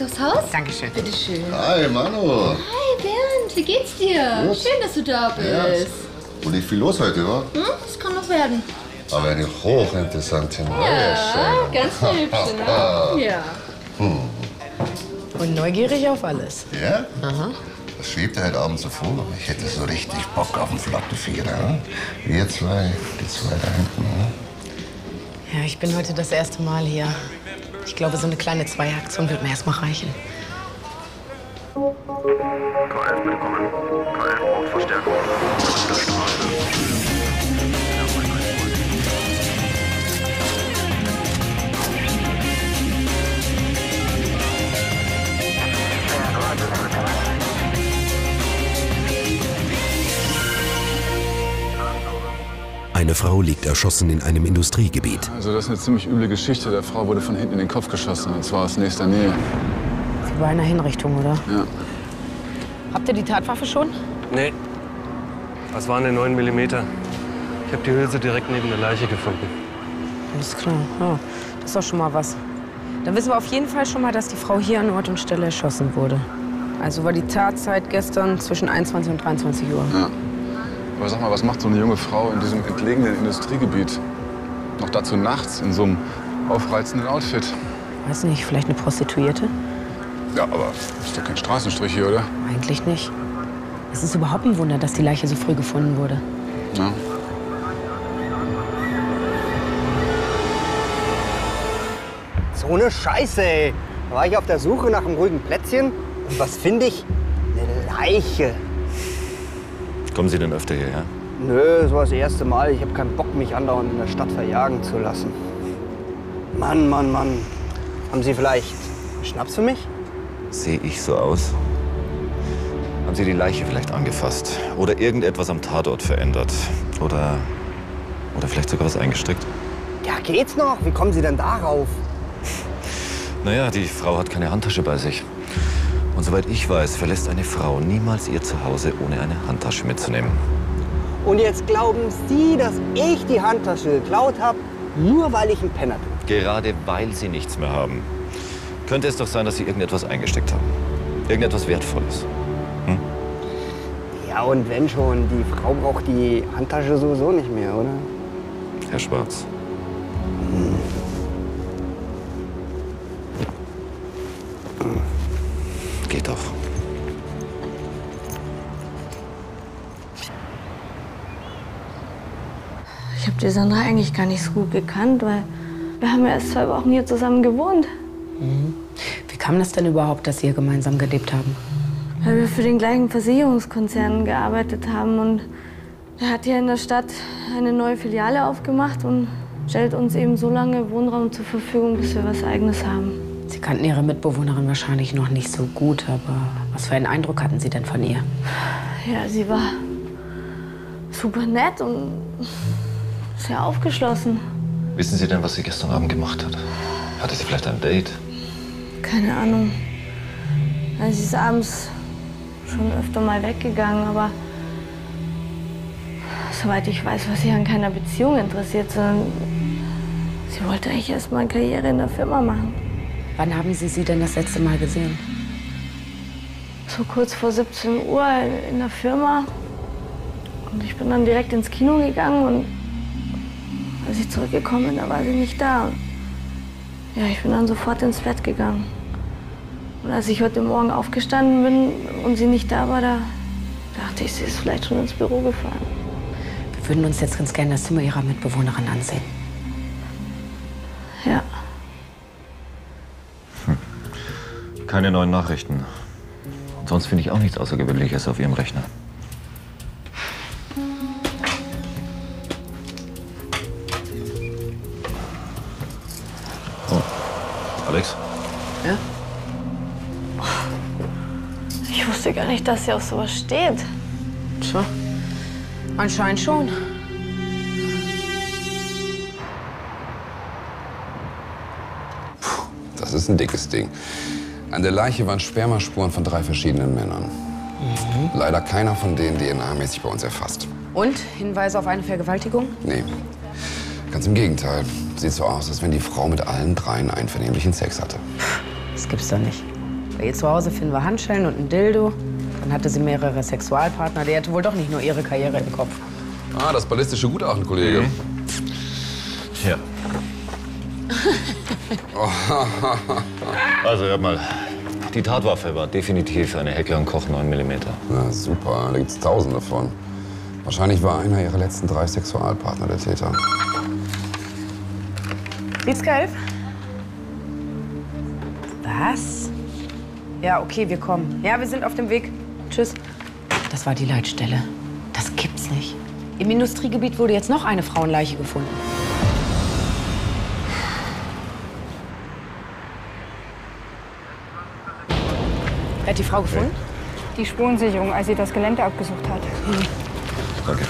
durchs Haus. Dankeschön. Bitte schön. Hi, Manu. Hi, Bernd. Wie geht's dir? Gut. Schön, dass du da bist. Ja. Und nicht viel los heute, wa? Hm? Das kann noch werden. Aber eine hochinteressante neue Ja, ganz hübsch, ne? Ja. Und neugierig auf alles. Ja? Das schwebte heute Abend so vor. Ich hätte so richtig Bock auf einen flotten Vierer. hm? Wir zwei, die zwei da hinten. hm? Ja, ich bin heute das erste Mal hier. Ich glaube, so eine kleine Zweieraktion wird mir erstmal reichen. K11 bitte kommen. Eine Frau liegt erschossen in einem Industriegebiet. Also das ist eine ziemlich üble Geschichte. Der Frau wurde von hinten in den Kopf geschossen, und zwar aus nächster Nähe. Sie war in einer Hinrichtung, oder? Ja. Habt ihr die Tatwaffe schon? Nee. Das waren eine 9 mm. Ich habe die Hülse direkt neben der Leiche gefunden. Alles klar, ja. Das ist doch schon mal was. Dann wissen wir auf jeden Fall schon mal, dass die Frau hier an Ort und Stelle erschossen wurde. Also war die Tatzeit gestern zwischen 21 und 23 Uhr. ja. Aber sag mal, was macht so eine junge Frau in diesem entlegenen Industriegebiet? Noch dazu nachts in so einem aufreizenden Outfit. Weiß nicht, vielleicht eine Prostituierte? Ja, aber ist doch kein Straßenstrich hier, oder? Eigentlich nicht. Es ist überhaupt ein Wunder, dass die Leiche so früh gefunden wurde. Ja. So eine Scheiße, ey. Da war ich auf der Suche nach einem ruhigen Plätzchen. Und was finde ich? Eine Leiche. Kommen Sie denn öfter hierher? Nö, so das erste Mal. Ich habe keinen Bock, mich andauernd in der Stadt verjagen zu lassen. Mann, Mann, Mann. Haben Sie vielleicht Schnaps für mich? Sehe ich so aus? Haben Sie die Leiche vielleicht angefasst? Oder irgendetwas am Tatort verändert? Oder, oder vielleicht sogar was eingestrickt? Ja, geht's noch? Wie kommen Sie denn darauf? Naja, die Frau hat keine Handtasche bei sich. Und soweit ich weiß, verlässt eine Frau niemals ihr Zuhause, ohne eine Handtasche mitzunehmen. Und jetzt glauben Sie, dass ich die Handtasche geklaut habe, nur weil ich ein Penner bin. Gerade weil Sie nichts mehr haben, könnte es doch sein, dass Sie irgendetwas eingesteckt haben. Irgendetwas Wertvolles. Ja, und wenn schon, die Frau braucht die Handtasche sowieso nicht mehr, oder? Herr Schwarz. Doch. Ich habe die Sandra eigentlich gar nicht so gut gekannt, weil wir haben ja erst zwei Wochen hier zusammen gewohnt. Wie kam das denn überhaupt, dass ihr gemeinsam gelebt haben? Weil wir für den gleichen Versicherungskonzern gearbeitet haben und er hat hier in der Stadt eine neue Filiale aufgemacht und stellt uns eben so lange Wohnraum zur Verfügung, bis wir was Eigenes haben. Sie kannten Ihre Mitbewohnerin wahrscheinlich noch nicht so gut, aber was für einen Eindruck hatten Sie denn von ihr? Ja, sie war super nett und sehr aufgeschlossen. Wissen Sie denn, was sie gestern Abend gemacht hat? Hatte sie vielleicht ein Date? Keine Ahnung. Also sie ist abends schon öfter mal weggegangen, aber soweit ich weiß, war sie an keiner Beziehung interessiert, sondern sie wollte eigentlich erst mal Karriere in der Firma machen. Wann haben Sie sie denn das letzte Mal gesehen? So kurz vor 17 Uhr in der Firma. Und ich bin dann direkt ins Kino gegangen und als ich zurückgekommen bin, da war sie nicht da. Und ja, ich bin dann sofort ins Bett gegangen. Und als ich heute Morgen aufgestanden bin und sie nicht da war, da dachte ich, sie ist vielleicht schon ins Büro gefahren. Wir würden uns jetzt ganz gerne das Zimmer Ihrer Mitbewohnerin ansehen. Keine neuen Nachrichten. Und sonst finde ich auch nichts Außergewöhnliches auf Ihrem Rechner. Oh. Alex? Ja? Ich wusste gar nicht, dass sie auf sowas steht. Tja, anscheinend schon. Das ist ein dickes Ding. An der Leiche waren Spermaspuren von drei verschiedenen Männern. Leider keiner von denen DNA-mäßig bei uns erfasst. Und Hinweise auf eine Vergewaltigung? Nee, ganz im Gegenteil. Sieht so aus, als wenn die Frau mit allen dreien einvernehmlichen Sex hatte. Das gibt's doch nicht. Bei ihr zu Hause finden wir Handschellen und ein Dildo. Dann hatte sie mehrere Sexualpartner. Die hatte wohl doch nicht nur ihre Karriere im Kopf. Ah, das ballistische Gutachten, Kollege. Ja. Also, hört mal. Die Tatwaffe war definitiv eine Heckler und Koch 9 mm. Na super, da gibt's tausende von. Wahrscheinlich war einer ihrer letzten drei Sexualpartner der Täter. Rietzke, elf? Was? Ja, okay, wir kommen. Ja, wir sind auf dem Weg. Tschüss. Das war die Leitstelle. Das gibt's nicht. Im Industriegebiet wurde jetzt noch eine Frauenleiche gefunden. Wer hat die Frau gefunden? Die Spurensicherung, als sie das Gelände abgesucht hat. Danke.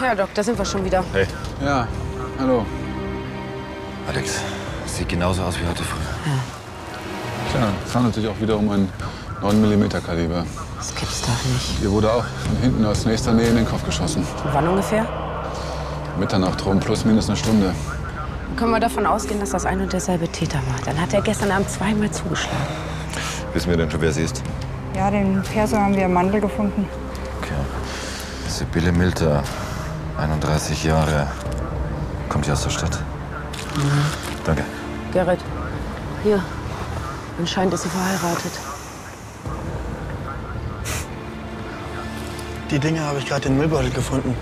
Ja, Doc, da sind wir schon wieder. Hey. Ja, hallo. Alex, sieht genauso aus wie heute früh. Klar, es handelt sich auch wieder um ein 9 mm Kaliber. Das gibt's doch nicht. Ihr wurde auch von hinten aus nächster Nähe in den Kopf geschossen. Wann ungefähr? Mitternacht rum, plus minus eine Stunde. Können wir davon ausgehen, dass das ein und derselbe Täter war? Dann hat er gestern Abend zweimal zugeschlagen. Wissen wir denn schon, wer sie ist? Ja, den Perso haben wir im Mandel gefunden. Okay. Sibylle Milter, 31 Jahre. Kommt hier aus der Stadt. Danke. Gerrit, hier. Anscheinend ist sie verheiratet. Die Dinge habe ich gerade in den Müllbeutel gefunden.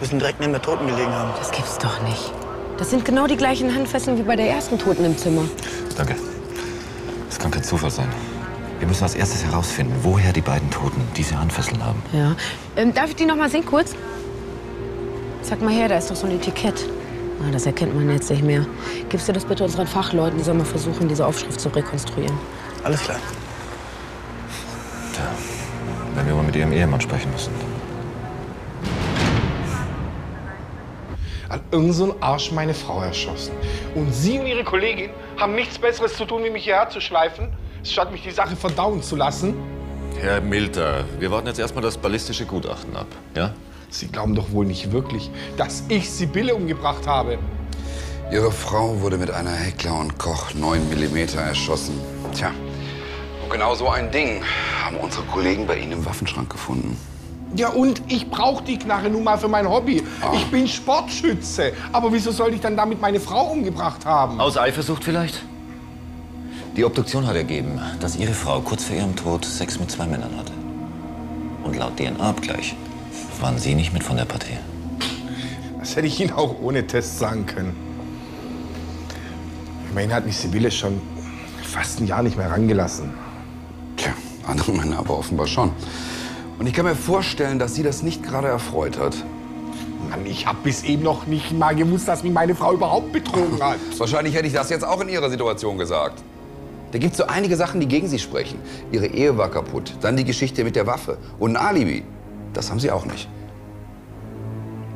Müssen direkt neben der Toten gelegen haben. Das gibt's doch nicht. Das sind genau die gleichen Handfesseln wie bei der ersten Toten im Zimmer. Danke. Das kann kein Zufall sein. Wir müssen als erstes herausfinden, woher die beiden Toten diese Handfesseln haben. Ja. Ähm, darf ich die noch mal sehen, kurz? Sag mal her, da ist doch so ein Etikett. Ah, das erkennt man jetzt nicht mehr. Gibst du das bitte unseren Fachleuten, die sollen mal versuchen, diese Aufschrift zu rekonstruieren. Alles klar. Tja, wenn wir mal mit ihrem Ehemann sprechen müssen. An irgend so einen Arsch meine Frau erschossen. Und Sie und Ihre Kollegin haben nichts Besseres zu tun, wie mich hierher zu schleifen, statt mich die Sache verdauen zu lassen. Herr Milter, wir warten jetzt erstmal das ballistische Gutachten ab, ja? Sie glauben doch wohl nicht wirklich, dass ich Sibylle umgebracht habe. Ihre Frau wurde mit einer Heckler und Koch 9 mm erschossen. Tja, und genau so ein Ding haben unsere Kollegen bei Ihnen im Waffenschrank gefunden. Ja, und ich brauche die Knarre nun mal für mein Hobby. Ich bin Sportschütze. Aber wieso sollte ich dann damit meine Frau umgebracht haben? Aus Eifersucht vielleicht? Die Obduktion hat ergeben, dass Ihre Frau kurz vor ihrem Tod Sex mit zwei Männern hatte. Und laut DNA-Abgleich waren Sie nicht mit von der Partie. Das hätte ich Ihnen auch ohne Test sagen können. Immerhin hat mich Sibylle schon fast ein Jahr nicht mehr rangelassen. Tja, andere Männer aber offenbar schon. Und ich kann mir vorstellen, dass Sie das nicht gerade erfreut hat. Mann, ich habe bis eben noch nicht mal gewusst, dass mich meine Frau überhaupt betrogen hat. Wahrscheinlich hätte ich das jetzt auch in Ihrer Situation gesagt. Da gibt es so einige Sachen, die gegen Sie sprechen. Ihre Ehe war kaputt, dann die Geschichte mit der Waffe und ein Alibi. Das haben Sie auch nicht.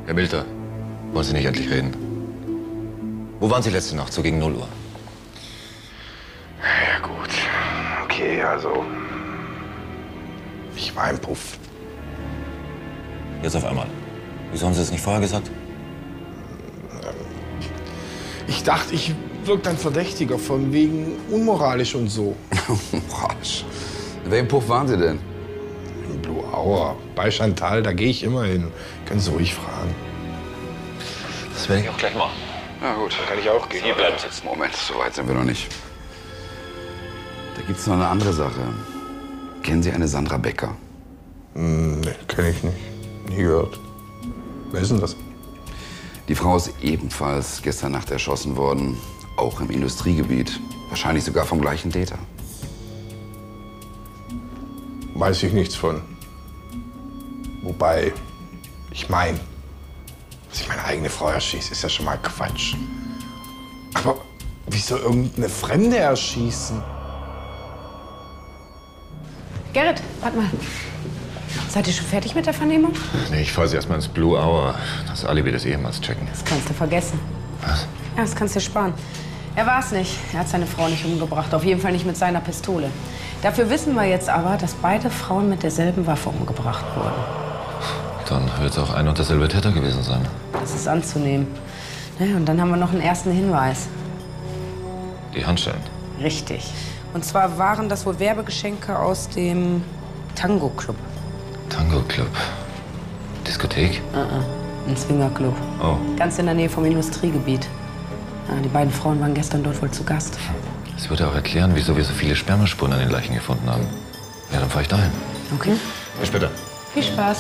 Herr Milter, wollen Sie nicht endlich reden? Wo waren Sie letzte Nacht, so gegen 0 Uhr? Ja, gut. Okay, also. Ich war im Puff. Jetzt auf einmal. Wieso haben Sie das nicht vorher gesagt? Ich dachte, ich wirke dann verdächtiger von wegen unmoralisch und so. Moralisch? In welchem Puff waren Sie denn? Im Blue Hour. Bei Chantal, da gehe ich immer hin. Können Sie ruhig fragen. Das werde ich auch gleich machen. Na gut. Kann ich auch gehen. Hier bleiben sitzen. Moment, so weit sind wir noch nicht. Da gibt's noch eine andere Sache. Kennen Sie eine Sandra Becker? Hm, nee, kenne ich nicht. Nie gehört. Wer ist denn das? Die Frau ist ebenfalls gestern Nacht erschossen worden. Auch im Industriegebiet. Wahrscheinlich sogar vom gleichen Täter. Weiß ich nichts von. Wobei, ich meine, dass ich meine eigene Frau erschieße, ist ja schon mal Quatsch. Aber wieso irgendeine Fremde erschießen? Gerrit, warte mal. Seid ihr schon fertig mit der Vernehmung? Nee, ich fahre Sie erstmal ins Blue Hour. Das Alibi des Ehemanns checken. Das kannst du vergessen. Was? Ja, das kannst du dir sparen. Er war es nicht. Er hat seine Frau nicht umgebracht. Auf jeden Fall nicht mit seiner Pistole. Dafür wissen wir jetzt aber, dass beide Frauen mit derselben Waffe umgebracht wurden. Dann wird es auch ein und derselbe Täter gewesen sein. Das ist anzunehmen. Naja, und dann haben wir noch einen ersten Hinweis. Die Handschellen. Richtig. Und zwar waren das wohl Werbegeschenke aus dem Tango Club. Tango Club. Diskothek? Uh -uh. Ein Swingerclub. Oh. Ganz in der Nähe vom Industriegebiet. Ja, die beiden Frauen waren gestern dort wohl zu Gast. Das würde auch erklären, wieso wir so viele Spermaspuren an den Leichen gefunden haben. Ja, dann fahre ich dahin. Okay. Bis später. Viel Spaß.